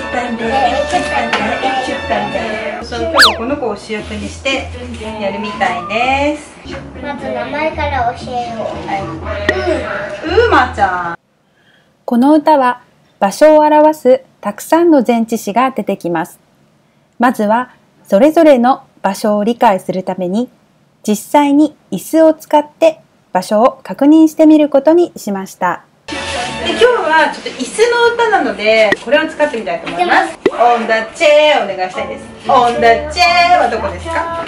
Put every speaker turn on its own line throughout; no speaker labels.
番で一番で一番でそう今日はこの子を主役にしてやるみたいです
まず名前から教えよう。
うーまちゃん
この歌は場所を表すたくさんの前置詞が出てきます。まずはそれぞれの場所を理解するために実際に椅子を使って場所を確認してみることにしました。
ちょっと椅子の歌なのでこれを使ってみたいと思います。 On the chair お願いしたいです。 On the chair はどこですか？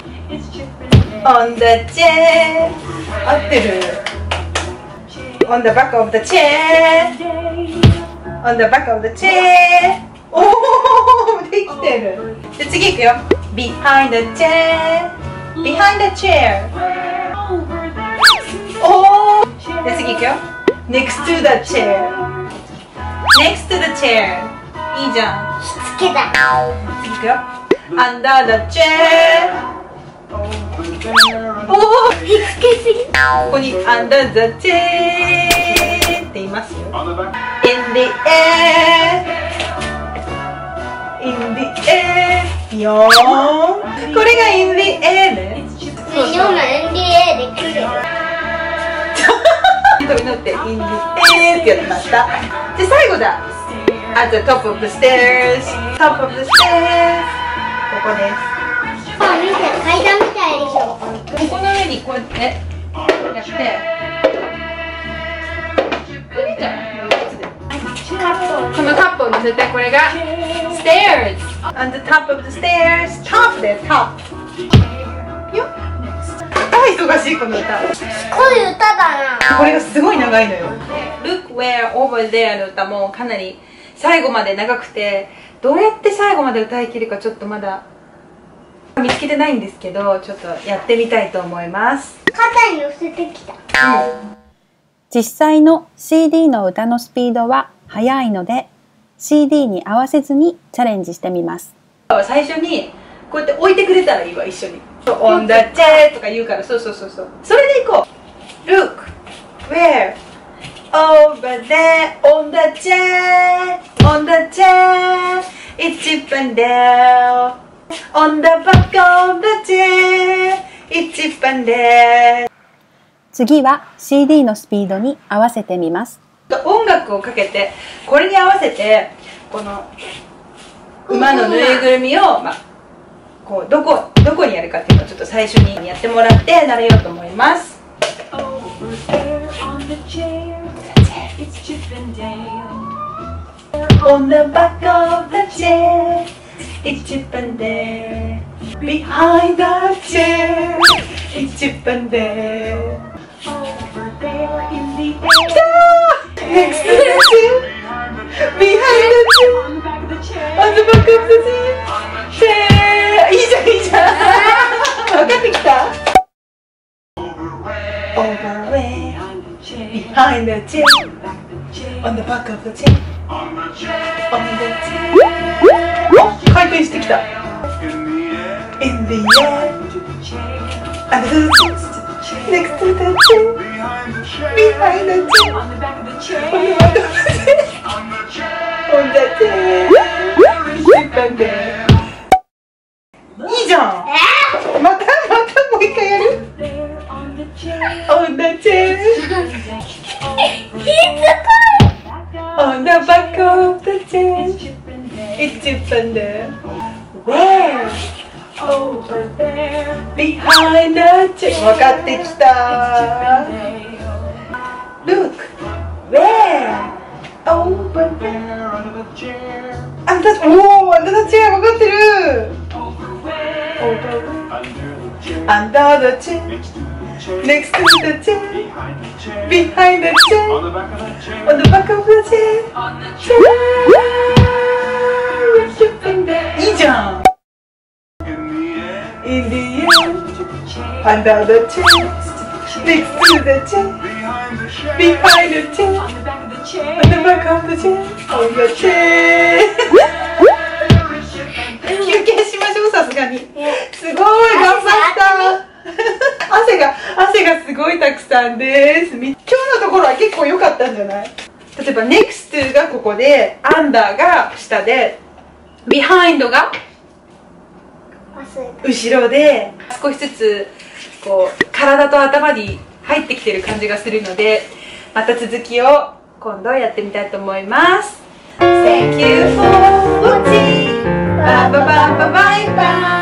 On the chair 合ってる。 On the back of the chair On the back of the chair おおできてる。で次いくよ。Behind the chair Behind 次いくよ。Next to the chair Next to the chair. いいじゃん。
しつけだ。
次いくよ。Under the おおし
つけすぎ。
ここに Under the って言いますよ。In the air. In ピヨンこれが In the ね。
日本のエンディエで来る。
飛び乗ってインディエーってやってました。で最後だ。At the top of the stairs Top of the stairs ここです。
あ、見て、階段みたいでしょ。
ここの上にこうやってやって。これじゃんこのカップを乗せてこれが stairs on the top of the stairs top で top よっ。あ忙しいこの歌。
すごい歌だな。
これがすごい長いのよ Look where over there の歌もかなり最後まで長くてどうやって最後まで歌い切るかちょっとまだ見つけてないんですけどちょっとやってみたいと思います。
肩に乗せてきた。
実際の CD の歌のスピードは速いので CD に合わせずにチャレンジしてみます。
最初にこうやって置いてくれたらいいわ一緒に「On the chair」とか言うからそうそうそうそう。それでいこう。Look where over there on the chair on the chair 一番 there on the back of the chair 一番 there
次は CD のスピードに合わせてみます。
音楽をかけてこれに合わせてこの馬のぬいぐるみを、まあ、こうどこどこにやるかっていうのをちょっと最初にやってもらって慣れようと思います。
It's Chip and Dale.
On the back of the chair, it's Chip and Dale. Behind the chair, it's Chip and Dale.
Over there in the
Next to the chair, behind the chair.
on the back of the chair.
On the back of the chair. chair. いいじゃんいいじゃん。分かってきた Over where?
Behind the chair,
On the back of
of the chair.
the chair. On the chair. お回転してきた。In the air. And the next to the chair. Behind the chair.
On the back of the
On the
chair.
back of the chair. On the chair. Chip and Dale. いいじゃん。またまたもう一回やる
There on the chair.
On the chair.
ひど
On the back of the chair.
Chip and Dale.
It's Chip and Dale. Where?
Over there.
Behind the chair. 分かってき
Chip
た
and。Dale.
Look. Where? Over there.
There under the chair.
あんた、おお、あんたたち分かってる。
Over where?
Over
Under the chair.
Under the chair.
Next to the chair. Behind the chair. On the back of the chair.
On the back of the chair.
On the chair.
What's your finger? 이정. In the end. Under the chair. Next to the chair. Behind the chair. Behind the chair.
On the back of the chair.
On the back of the chair. On the chair. you get さんです。み今日のところは結構良かったんじゃない？例えば、next がここで、under が下で、behind が後ろで少しずつこう体と頭に入ってきてる感じがするのでまた続きを今度やってみたいと思います。Thank you for watching バイバイ。バイバイ